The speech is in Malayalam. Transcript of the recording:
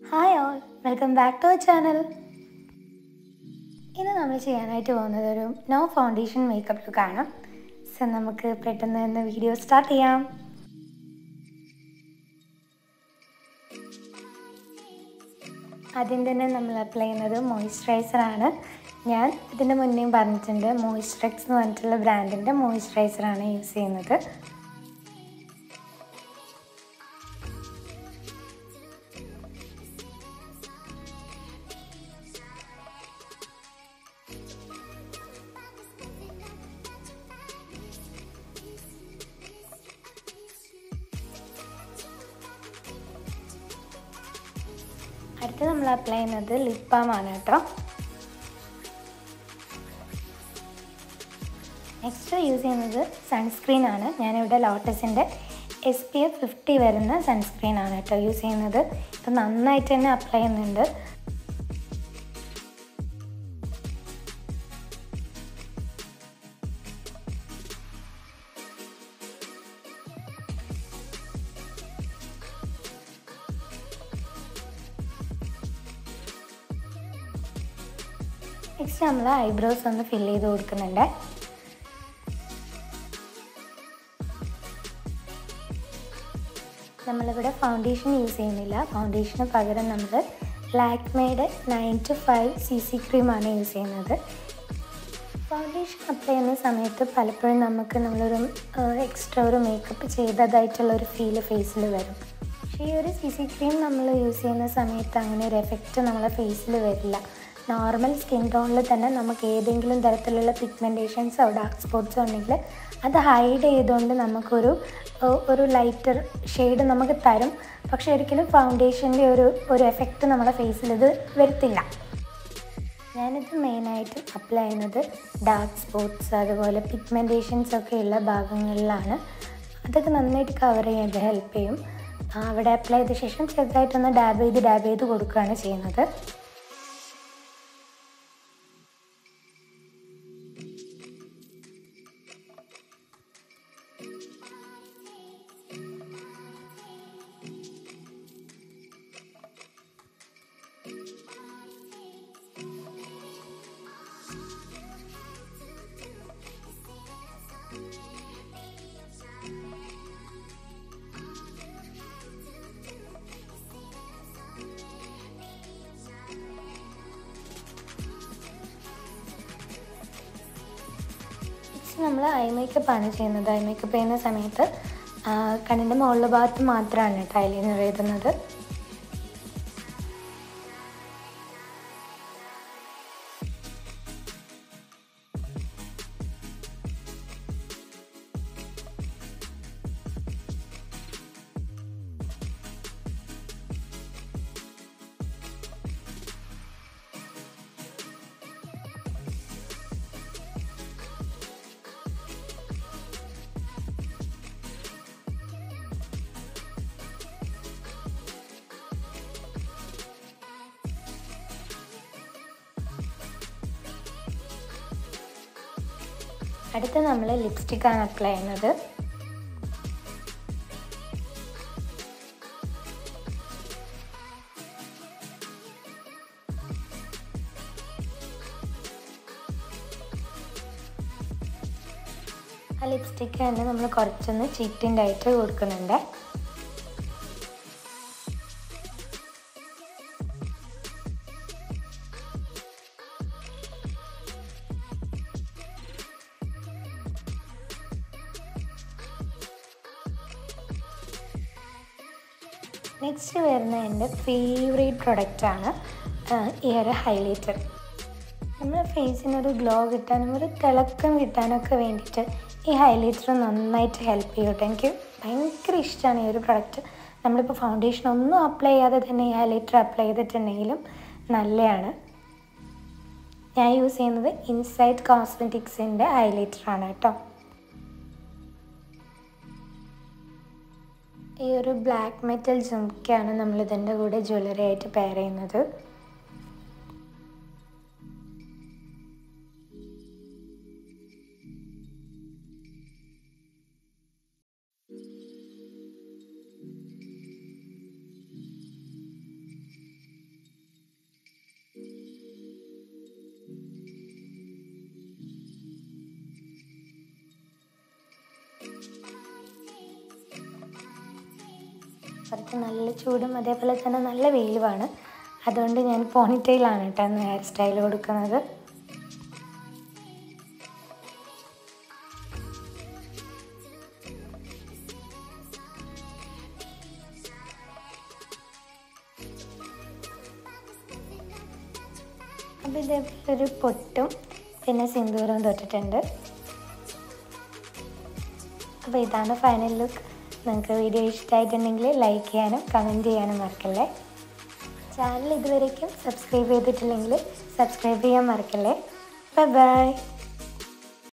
Hi all welcome back to our channel ഇന്ന് നമ്മൾ ചെയ്യാനായിട്ട് പോകുന്നത് ഒരു നോ ഫൗണ്ടേഷൻ മേക്കപ്പ് ലുക്കാണ് സോ നമുക്ക് പെട്ടെന്ന് തന്നെ വീഡിയോ സ്റ്റാർട്ട് ചെയ്യാം. ആദ്യം തന്നെ നമ്മൾ അപ്ലൈ ചെയ്യുന്നത് മോയ്സ്ചറൈസർ ആണ്. ഞാൻ ഇതിന്റെ മുന്നേയും പറഞ്ഞിട്ടുണ്ട് മോയ്സ്ചറൈസ് എന്ന് പറഞ്ഞിട്ടുള്ള ബ്രാൻഡിന്റെ മോയ്സ്ചറൈസറാണ് യൂസ് ചെയ്യുന്നത്. അടുത്ത് നമ്മൾ അപ്ലൈ ചെയ്യുന്നത് ലിപ് ബാം ആണ് കേട്ടോ. നെക്സ്റ്റ് യൂസ് ചെയ്യുന്നത് സൺസ്ക്രീൻ ആണ്. ഞാനിവിടെ ലോട്ടസിന്റെ എസ് പി എഫ് ഫിഫ്റ്റി വരുന്ന സൺസ്ക്രീൻ ആണ് കേട്ടോ യൂസ് ചെയ്യുന്നത്. ഇത് നന്നായിട്ട് തന്നെ അപ്ലൈ ചെയ്യുന്നുണ്ട്. നെക്സ്റ്റ് നമ്മൾ ഐബ്രോസ് ഒന്ന് ഫില്ല് ചെയ്ത് കൊടുക്കുന്നുണ്ട്. നമ്മളിവിടെ ഫൗണ്ടേഷൻ യൂസ് ചെയ്യുന്നില്ല. ഫൗണ്ടേഷന് പകരം നമ്മൾ ലാക്മേഡ് nine two five C C ക്രീമാണ് യൂസ് ചെയ്യുന്നത്. ഫൗണ്ടേഷൻ അപ്ലൈ ചെയ്യുന്ന സമയത്ത് പലപ്പോഴും നമുക്ക് നമ്മളൊരു എക്സ്ട്രാ ഒരു മേക്കപ്പ് ചെയ്തതായിട്ടുള്ള ഒരു ഫീൽ ഫേസിൽ വരും. പക്ഷേ ഈ ഒരു സി സി ക്രീം നമ്മൾ യൂസ് ചെയ്യുന്ന സമയത്ത് അങ്ങനെ ഒരു എഫക്റ്റ് നമ്മളെ ഫേസിൽ വരില്ല. നോർമൽ സ്കിൻ ടോണിൽ തന്നെ നമുക്ക് ഏതെങ്കിലും തരത്തിലുള്ള പിഗ്മെന്റേഷൻസോ ഡാർക്ക് സ്പോട്ട്സോ ഉണ്ടെങ്കിൽ അത് ഹൈഡ് ചെയ്തുകൊണ്ട് നമുക്കൊരു ഒരു ലൈറ്റർ ഷെയ്ഡ് നമുക്ക് തരും. പക്ഷേ ഒരിക്കലും ഫൗണ്ടേഷന്റെ ഒരു ഒരു എഫക്റ്റ് നമ്മുടെ ഫേസിൽ ഇത് വരുത്തില്ല. ഞാനിത് മെയിനായിട്ട് അപ്ലൈ ചെയ്യുന്നത് ഡാർക്ക് സ്പോട്ട്സ് അതുപോലെ പിഗ്മെന്റേഷൻസ് ഒക്കെ ഉള്ള ഭാഗങ്ങളിലാണ്. അതൊക്കെ നന്നായിട്ട് കവർ ചെയ്യാൻ ഹെൽപ്പ് ചെയ്യും. അവിടെ അപ്ലൈ ചെയ്ത ശേഷം ചെറുതായിട്ടൊന്ന് ഡാബ് ചെയ്ത് ഡാബ് ചെയ്ത് കൊടുക്കുകയാണ് ചെയ്യുന്നത്. നമ്മൾ ഐ മേക്കപ്പാണ് ചെയ്യുന്നത്. ഐ മേക്കപ്പ് ചെയ്യുന്ന സമയത്ത് കണ്ണിന്റെ മുകളിലെ ഭാഗത്ത് മാത്രമാണ് കേട്ടോ ഐലൈനർ എഴുതുന്നത്. അടുത്ത നമ്മൾ ലിപ്സ്റ്റിക്കാണ് അപ്ലൈ ചെയ്യുന്നത്. ആ ലിപ്സ്റ്റിക്ക് തന്നെ നമ്മൾ കുറച്ചൊന്ന് ചീറ്റിന്റെ ആയിട്ട് കൊടുക്കുന്നുണ്ട്. നെക്സ്റ്റ് വരുന്ന എന്റെ ഫേവറേറ്റ് പ്രൊഡക്റ്റാണ് ഈ ഒരു ഹൈലൈറ്റർ നമ്മുടെ ഫേസിനൊരു ഗ്ലോ കിട്ടാനും ഒരു തിളക്കം കിട്ടാനൊക്കെ വേണ്ടിയിട്ട് ഈ ഹൈലൈറ്റർ നന്നായിട്ട് ഹെൽപ്പ് ചെയ്യും കേട്ടോ എനിക്ക് ഭയങ്കര ഇഷ്ടമാണ് ഈ ഒരു പ്രൊഡക്റ്റ് നമ്മളിപ്പോൾ ഫൗണ്ടേഷൻ ഒന്നും അപ്ലൈ ചെയ്യാതെ തന്നെ ഈ ഹൈലൈറ്റർ അപ്ലൈ ചെയ്തിട്ടുണ്ടെങ്കിലും നല്ലതാണ്. ഞാൻ യൂസ് ചെയ്യുന്നത് ഇൻസൈഡ് കോസ്മെറ്റിക്സിന്റെ ഹൈലൈറ്ററാണ് കേട്ടോ. ഈ ഒരു ബ്ലാക്ക് മെറ്റൽ ജുംക്കയാണ് നമ്മൾ ഇതിന്റെ കൂടെ ജ്വല്ലറി ആയിട്ട് പെയർ ചെയ്യുന്നത് Thank you. പുറത്ത് നല്ല ചൂടും അതേപോലെ തന്നെ നല്ല വെയിലുമാണ്. അതുകൊണ്ട് ഞാൻ പോണിറ്റെയിലാണ് കേട്ടോ ഹെയർ സ്റ്റൈൽ കൊടുക്കുന്നത്. അപ്പോൾ ഇതേപോലെ ഒരു പൊട്ടും പിന്നെ സിന്ദൂരവും തൊട്ടിട്ടുണ്ട്. അപ്പോൾ ഇതാണ് ഫൈനൽ ലുക്ക് നിങ്ങൾക്ക് വീഡിയോ ഇഷ്ടമായിട്ടുണ്ടെങ്കിൽ ലൈക്ക് ചെയ്യാനും കമന്റ് ചെയ്യാനും മറക്കല്ലേ? ചാനൽ ഇതുവരേക്കും സബ്സ്ക്രൈബ് ചെയ്തിട്ടില്ലെങ്കിൽ സബ്സ്ക്രൈബ് ചെയ്യാൻ മറക്കല്ലേ? Bye bye